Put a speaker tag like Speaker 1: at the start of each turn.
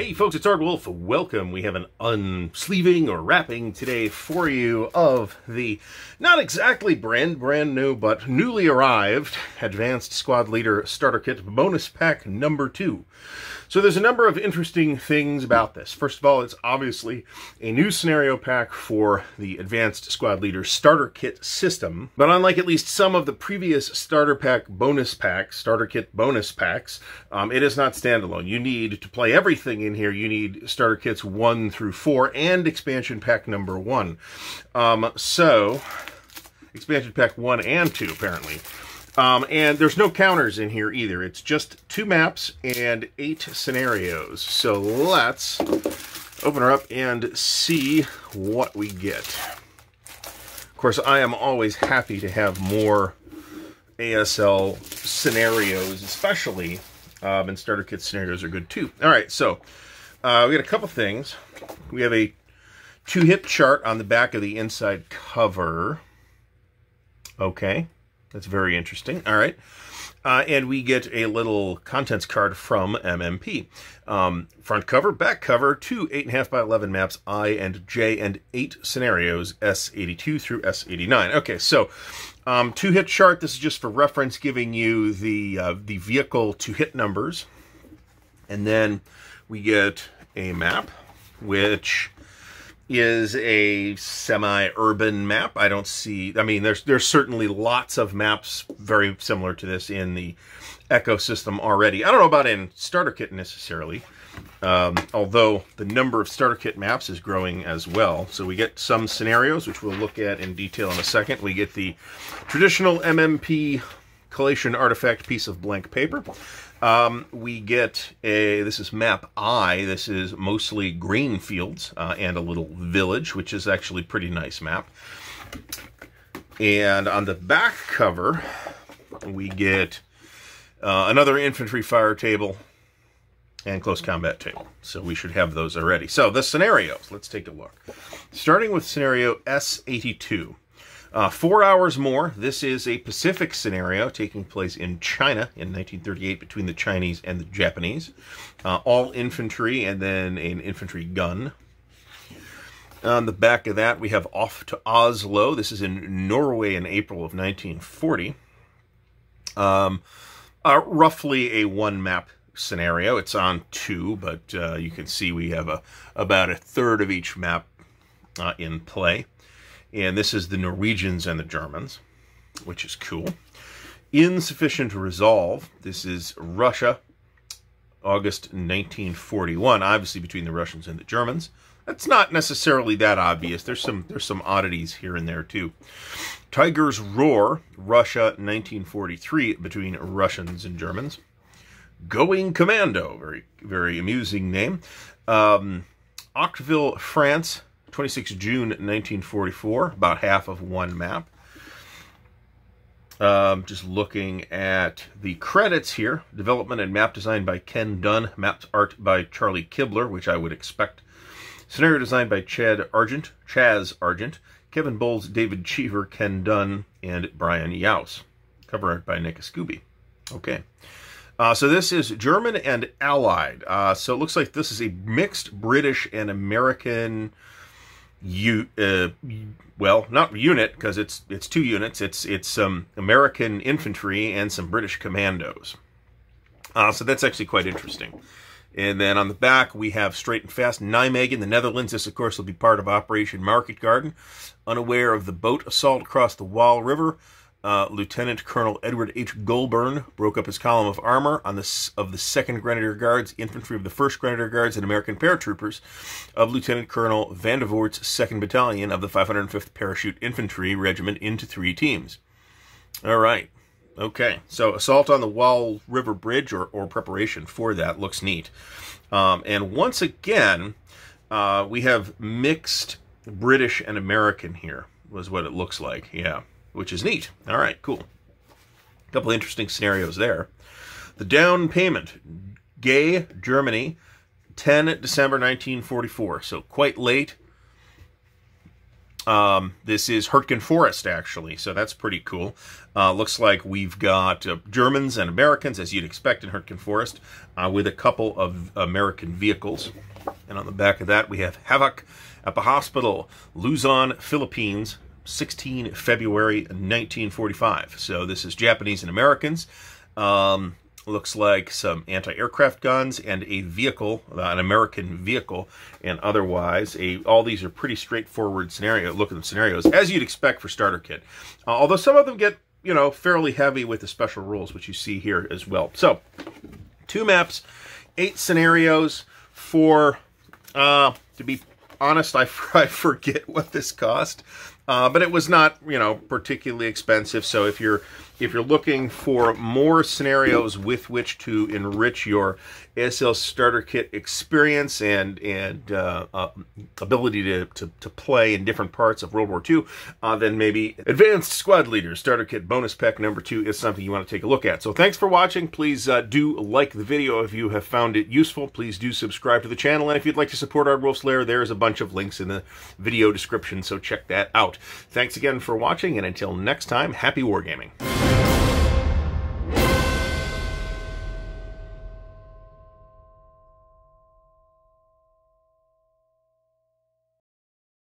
Speaker 1: Hey folks, it's Ardwulf. Welcome. We have an unsleeving or wrapping today for you of the not exactly brand brand new, but newly arrived Advanced Squad Leader Starter Kit Bonus Pack number two. So there's a number of interesting things about this. First of all, it's obviously a new scenario pack for the Advanced Squad Leader Starter Kit system. But unlike at least some of the previous Starter Pack bonus packs, Starter Kit bonus packs, um, it is not standalone. You need to play everything in here. You need Starter Kits 1 through 4 and Expansion Pack number 1. Um, so, Expansion Pack 1 and 2, apparently. Um, and there's no counters in here either. It's just two maps and eight scenarios. So let's open her up and see what we get. Of course, I am always happy to have more ASL scenarios, especially, um, and starter kit scenarios are good too. All right, so uh, we got a couple things. We have a two-hit chart on the back of the inside cover. Okay. That's very interesting. All right. Uh, and we get a little contents card from MMP. Um, front cover, back cover, two 8.5 by 11 maps, I and J, and eight scenarios, S82 through S89. Okay, so um, two hit chart. This is just for reference, giving you the, uh, the vehicle to hit numbers. And then we get a map, which is a semi-urban map. I don't see, I mean, there's there's certainly lots of maps very similar to this in the ecosystem already. I don't know about in Starter Kit necessarily, um, although the number of Starter Kit maps is growing as well. So we get some scenarios, which we'll look at in detail in a second. We get the traditional MMP collation artifact piece of blank paper. Um, we get a, this is map I, this is mostly grain fields uh, and a little village, which is actually pretty nice map. And on the back cover, we get uh, another infantry fire table and close combat table. So we should have those already. So the scenarios, let's take a look. Starting with scenario S82. Uh, four hours more. This is a Pacific scenario taking place in China in 1938 between the Chinese and the Japanese. Uh, all infantry and then an infantry gun. On the back of that, we have Off to Oslo. This is in Norway in April of 1940. Um, uh, roughly a one map scenario. It's on two, but uh, you can see we have a about a third of each map uh, in play. And this is the Norwegians and the Germans, which is cool. Insufficient Resolve. This is Russia, August 1941, obviously between the Russians and the Germans. That's not necessarily that obvious. There's some there's some oddities here and there too. Tiger's Roar, Russia 1943 between Russians and Germans. Going Commando, very very amusing name. Um, Octeville, France 26 June 1944, about half of one map. Um, just looking at the credits here. Development and map design by Ken Dunn. Maps art by Charlie Kibler, which I would expect. Scenario design by Chad Argent, Chaz Argent. Kevin Bowles, David Cheever, Ken Dunn, and Brian Youse. Cover art by Nick Eskubi. Okay. Uh, so this is German and Allied. Uh, so it looks like this is a mixed British and American you uh, well not unit because it's it's two units. It's it's some American infantry and some British commandos. Uh, so that's actually quite interesting. And then on the back we have straight and fast Nijmegen. The Netherlands this of course will be part of Operation Market Garden. Unaware of the boat assault across the Waal River uh, Lieutenant Colonel Edward H. Goulburn broke up his column of armor on the of the 2nd Grenadier Guards, infantry of the 1st Grenadier Guards, and American paratroopers of Lieutenant Colonel Vandervoort's 2nd Battalion of the 505th Parachute Infantry Regiment into three teams. All right. Okay. So assault on the Waal River Bridge or, or preparation for that looks neat. Um, and once again, uh, we have mixed British and American here was what it looks like. Yeah which is neat. All right, cool. A couple interesting scenarios there. The down payment, Gey, Germany, 10 December 1944. So quite late. Um, this is Hurtgen Forest, actually, so that's pretty cool. Uh, looks like we've got uh, Germans and Americans, as you'd expect in Hurtgen Forest, uh, with a couple of American vehicles. And on the back of that, we have Havoc at the hospital, Luzon, Philippines, 16 February 1945. So this is Japanese and Americans. Um, looks like some anti-aircraft guns and a vehicle, uh, an American vehicle, and otherwise, a all these are pretty straightforward scenario look at them scenarios, as you'd expect for starter kit. Uh, although some of them get, you know, fairly heavy with the special rules, which you see here as well. So, two maps, eight scenarios for, uh, to be honest, I, I forget what this cost. Uh, but it was not, you know, particularly expensive. So if you're if you're looking for more scenarios with which to enrich your ASL starter kit experience and and uh, uh, ability to, to, to, play in different parts of World War II, uh, then maybe Advanced Squad Leader Starter Kit Bonus Pack number two is something you want to take a look at. So thanks for watching. Please uh, do like the video if you have found it useful. Please do subscribe to the channel. And if you'd like to support Ardwulf's Lair, there's a bunch of links in the video description, so check that out. Thanks again for watching, and until next time, happy wargaming.